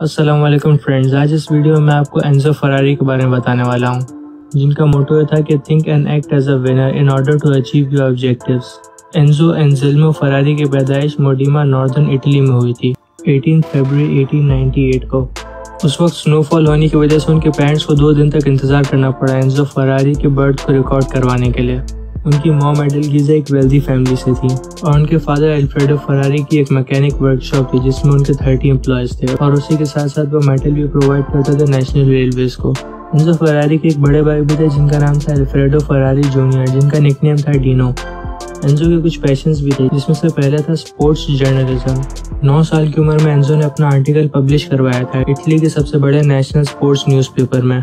वालेकुम फ्रेंड्स आज इस वीडियो में मैं आपको एनजो फरारी के बारे में बताने वाला हूँ, जिनका मोटो था कि think and act as a winner in order to achieve your objectives Enzo Anselmo Ferrari की पैदाइश मोडिमा नॉर्दर्न इटली में हुई थी 18 फरवरी 1898 को। उस वक्त स्नोफॉल होने की वजह से उनके पेरेंट्स को दो दिन तक इंतज़ार करना पड़ा एनजो फरारी के बर्थ को रिकॉर्ड करवाने के लिए। उनकी मॉम एडल गिजा एक वेल्दी फैमिली से थी और उनके फादर एल्फ्रेडो फरारी की एक मैकेनिक वर्कशॉप थी, जिसमें उनके थर्टी एम्प्लॉयज़ थे और उसी के साथ साथ वो मेटल भी प्रोवाइड करते थे नेशनल रेलवेज को। एंजो फरारी के एक बड़े भाई भी थे, जिनका नाम था एल्फ्रेडो फरारी जूनियर जिनका निकनेम था डीनो एंजो के कुछ पैशंस भी थे, जिसमें से पहला था स्पोर्ट्स जर्नलिज्म नौ साल की उम्र में एंजो ने अपना आर्टिकल पब्लिश करवाया था इटली के सबसे बड़े नेशनल स्पोर्ट्स न्यूज़पेपर में।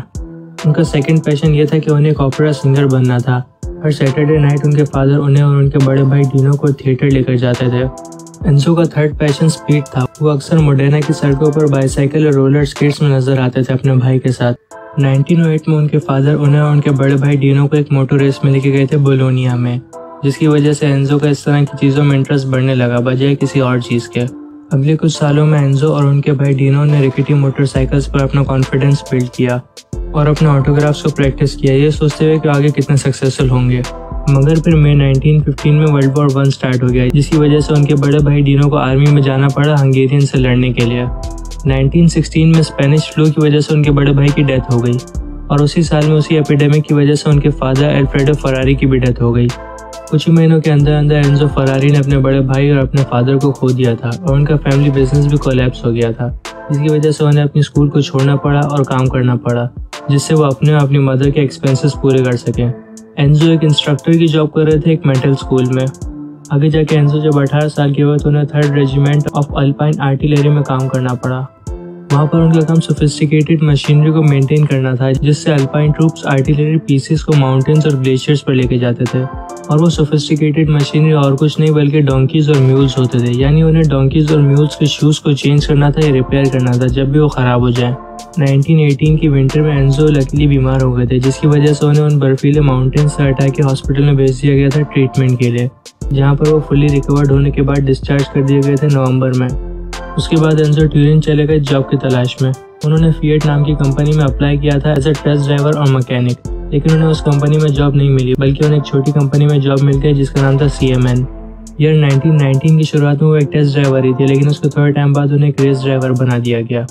उनका सेकंड पैशन ये था कि उन्हें एक ऑपरा सिंगर बनना था। हर सैटरडे नाइट उनके फादर उन्हें और उनके बड़े भाई डीनो को थिएटर लेकर जाते थे। एंसो का थर्ड पैशन स्पीड था। वो अक्सर मोडेना की सड़कों पर बाईसाइकिल और रोलर स्केट्स में नज़र आते थे अपने भाई के साथ। 1908 में उनके फादर उन्हें और उनके बड़े भाई डीनो को एक मोटर रेस में लेके गए थे बोलोनिया में, जिसकी वजह से एंजो का इस तरह की चीज़ों में इंटरेस्ट बढ़ने लगा, बजाय किसी और चीज़ के। अगले कुछ सालों में एंजो और उनके भाई डीनो ने रिकेटी मोटरसाइकिल्स पर अपना कॉन्फिडेंस बिल्ड किया। और अपने ऑटोग्राफ्स को प्रैक्टिस किया। ये सोचते हुए कि आगे कितने सक्सेसफुल होंगे। मगर फिर मई 1915 में वर्ल्ड वॉर वन स्टार्ट हो गया, जिसकी वजह से उनके बड़े भाई डीनो को आर्मी में जाना पड़ा हंगेरियन से लड़ने के लिए। 1916 में स्पेनिश फ्लू की वजह से उनके बड़े भाई की डेथ हो गई और उसी साल में उसी एपिडेमिक की वजह से उनके फादर एल्फ्रेडो फरारी की भी डेथ हो गई। कुछ ही महीनों के अंदर अंदर एंजो फरारी ने अपने बड़े भाई और अपने फादर को खो दिया था और उनका फैमिली बिज़नेस भी कोलैप्स हो गया था, जिसकी वजह से उन्हें अपनी स्कूल को छोड़ना पड़ा और काम करना पड़ा। जिससे वो अपने और अपनी मदर के एक्सपेंसेस पूरे कर सकें। एंजो एक इंस्ट्रक्टर की जॉब कर रहे थे एक मेंटल स्कूल में। आगे जाके एंजो जब 18 साल के हुए तो उन्हें third regiment of alpine artillery में काम करना पड़ा। वहाँ पर उनका काम सोफिस्टिकेटेड मशीनरी को मेंटेन करना था, जिससे अल्पाइन ट्रूप्स आर्टिलरी पीसेस को माउंटेन्स और ग्लेशियर्स पर लेके जाते थे। और वो सोफिस्टिकेटेड मशीनरी और कुछ नहीं, बल्कि डोंकीज और म्यूल्स होते थे। यानी उन्हें डोंकीज और म्यूल्स के शूज़ को चेंज करना था या रिपेयर करना था, जब भी वो ख़राब हो जाए। 1918 की विंटर में एनजो लकीली बीमार हो गए थे, जिसकी वजह से उन्हें उन बर्फीले माउंटेन से हटा के हॉस्पिटल में भेज दिया गया था ट्रीटमेंट के लिए, जहाँ पर वो फुली रिकवर्ड होने के बाद डिस्चार्ज कर दिए गए थे नवंबर में। उसके बाद एनजो ट्यूरिन चले गए जॉब की तलाश में। उन्होंने फीएट नाम की कंपनी में अप्लाई किया था एज अ ट्रस्ट ड्राइवर और मैकेनिक लेकिन उन्हें उस कंपनी में जॉब नहीं मिली, बल्कि उन्हें एक छोटी कंपनी में जॉब मिल गई जिसका नाम था सी एम एन ईयर 1919 की शुरुआत में वो एक टेस्ट ड्राइवर ही थी, लेकिन उसके थोड़े टाइम बाद उन्हें एक रेस ड्राइवर बना दिया गया।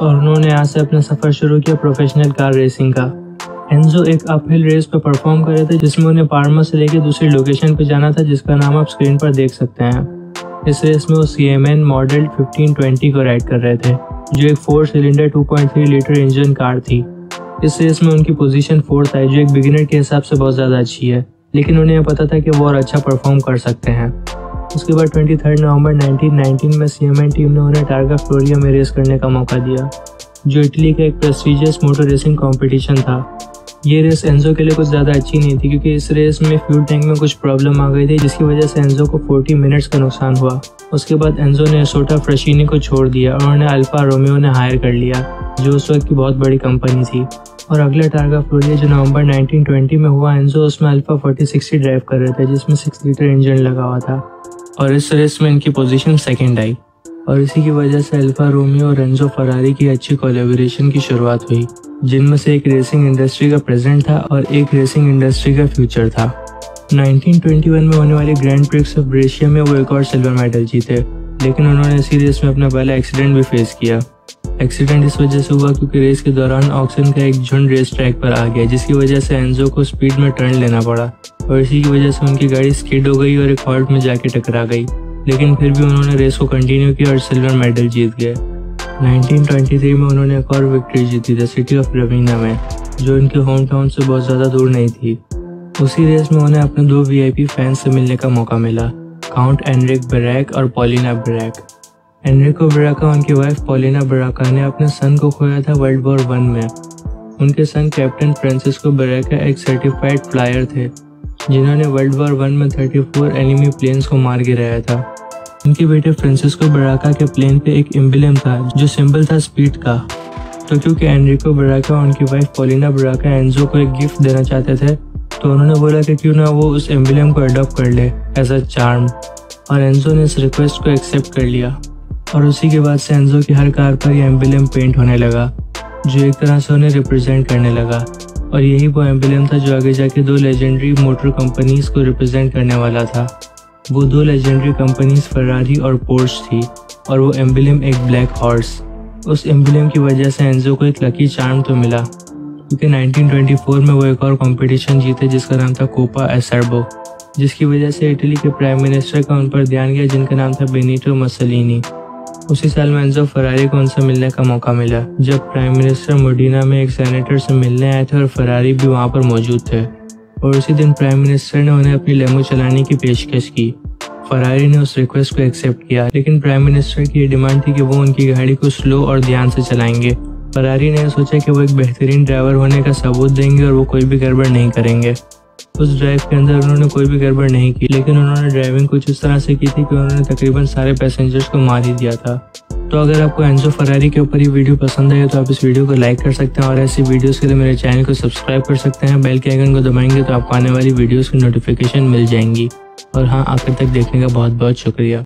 और उन्होंने यहाँ से अपना सफ़र शुरू किया प्रोफेशनल कार रेसिंग का। एनजो एक अपहिल रेस पर परफॉर्म कर रहे थे, जिसमें उन्हें पार्मा से लेकर दूसरी लोकेशन पर जाना था, जिसका नाम आप स्क्रीन पर देख सकते हैं। इस रेस में वो C M N model fifteen twenty को राइड कर रहे थे, जो एक four cylinder 2.3 litre engine car थी। इस रेस में उनकी पोजीशन फोर्थ आई, जो एक बिगिनर के हिसाब से बहुत ज़्यादा अच्छी है, लेकिन उन्हें यह पता था कि वो और अच्छा परफॉर्म कर सकते हैं। उसके बाद ट्वेंटी थर्ड नवंबर 1919 में सीएमएन टीम ने उन्हें टारगा फ्लोरिया में रेस करने का मौका दिया, जो इटली का एक प्रेस्टिजियस मोटर रेसिंग कॉम्पिटिशन था। ये रेस एंजो के लिए कुछ ज़्यादा अच्छी नहीं थी, क्योंकि इस रेस में फ्यूल टैंक में कुछ प्रॉब्लम आ गई थी, जिसकी वजह से एनजो को 40 मिनट्स का नुकसान हुआ। उसके बाद एनजो ने सोटा फ्रेशिनी को छोड़ दिया और उन्हें अल्फ़ा रोमियो ने हायर कर लिया, जो उस वक्त की बहुत बड़ी कंपनी थी। और अगला टारगा फ्लोरिया जो नवंबर 1920 में हुआ एनजो उसमें अल्फ़ा 4060 ड्राइव कर रहे थे, जिसमें सिक्स लीटर इंजन लगा हुआ था। और इस रेस में इनकी पोजीशन सेकंड आई। और इसी की वजह से अल्फ़ा रोमियो और एंजो फरारी की अच्छी कोलेबोरेशन की शुरुआत हुई, जिनमें से एक रेसिंग इंडस्ट्री का प्रेजेंट था और एक रेसिंग इंडस्ट्री का फ्यूचर था। 1921 में होने वाले ग्रैंड प्रिक्स ऑफ़ ब्रेशिया में वो एक और सिल्वर मेडल जीते, लेकिन उन्होंने इसी रेस में अपना पहला एक्सीडेंट भी फेस किया। एक्सीडेंट इस वजह से हुआ क्योंकि रेस के दौरान ऑक्सीजन का एक झुंड रेस ट्रैक पर आ गया, जिसकी वजह से एंजो को स्पीड में टर्न लेना पड़ा। और इसी की वजह से उनकी गाड़ी स्किड हो गई और एक हॉल्ट में जाके टकरा गई। लेकिन फिर भी उन्होंने रेस को कंटिन्यू किया और सिल्वर मेडल जीत गए। 1923 में उन्होंने एक और विक्ट्री जीती द सिटी ऑफ़ रवीना में, जो उनके होम टाउन से बहुत ज़्यादा दूर नहीं थी। उसी रेस में उन्हें अपने दो वीआईपी फैंस से मिलने का मौका मिला काउंट एनरिक बेरैक और पॉलिना बेरैक एनरिको बराका उनकी वाइफ पोलिना बराका ने अपने सन को खोया था वर्ल्ड वॉर वन में। उनके सन कैप्टन फ्रांसिस्को बराका एक सर्टिफाइड फ्लायर थे। जिन्होंने वर्ल्ड वॉर वन में 34 एनिमी प्लेन्स को मार गिराया था। उनके बेटे फ्रांसिस्को बराका के प्लेन पे एक एम्बलम था, जो सिंबल था स्पीड का। तो क्योंकि एनरिको बराका और उनकी वाइफ पोलिना बराका एनजो को एक गिफ्ट देना चाहते थे तो उन्होंने बोला कि क्यों ना वो उस एम्बलम को अडॉप्ट कर ले एज अ चार्म और एनजो ने इस रिक्वेस्ट को एक्सेप्ट कर लिया। और उसी के बाद से एनजो की हर कार पर यह एम्बलम पेंट होने लगा, जो एक तरह से उन्हें रिप्रेजेंट करने लगा। और यही वो एम्बलम था जो आगे जाके दो लेजेंडरी मोटर कंपनीज़ को रिप्रेजेंट करने वाला था। वो दो लेजेंडरी कंपनीज़ फरारी और पोर्स थी, और वो एम्बलम एक ब्लैक हॉर्स उस एम्बलम की वजह से एनजो को एक लकी चार्म तो मिला, क्योंकि 1924 में वो एक और कंपटीशन जीते जिसका नाम था कोपा एसर्बो जिसकी वजह से इटली के प्राइम मिनिस्टर का उन पर ध्यान गया जिनका नाम था बेनीटो मसलिनी उसी साल में एंजो फरारी को उनसे मिलने का मौका मिला, जब प्राइम मिनिस्टर मोडिना में एक सेनेटर से मिलने आए थे और फरारी भी वहाँ पर मौजूद थे। और उसी दिन प्राइम मिनिस्टर ने उन्हें अपनी लेमो चलाने की पेशकश की। फरारी ने उस रिक्वेस्ट को एक्सेप्ट किया, लेकिन प्राइम मिनिस्टर की ये डिमांड थी कि वो उनकी गाड़ी को स्लो और ध्यान से चलाएँगे। फरारी ने सोचा कि वो एक बेहतरीन ड्राइवर होने का सबूत देंगे और वो कोई भी गड़बड़ नहीं करेंगे। उस ड्राइव के अंदर उन्होंने कोई भी गड़बड़ नहीं की, लेकिन उन्होंने ड्राइविंग कुछ इस तरह से की थी कि उन्होंने तकरीबन सारे पैसेंजर्स को मार ही दिया था। तो अगर आपको एनजो फरारी के ऊपर ये वीडियो पसंद आए तो आप इस वीडियो को लाइक कर सकते हैं और ऐसी वीडियोस के लिए मेरे चैनल को सब्सक्राइब कर सकते हैं। बेल के आइकन को दबाएँगे तो आपको आने वाली वीडियोज़ की नोटिफिकेशन मिल जाएँगी। और हाँ आखिर तक देखने का बहुत बहुत शुक्रिया।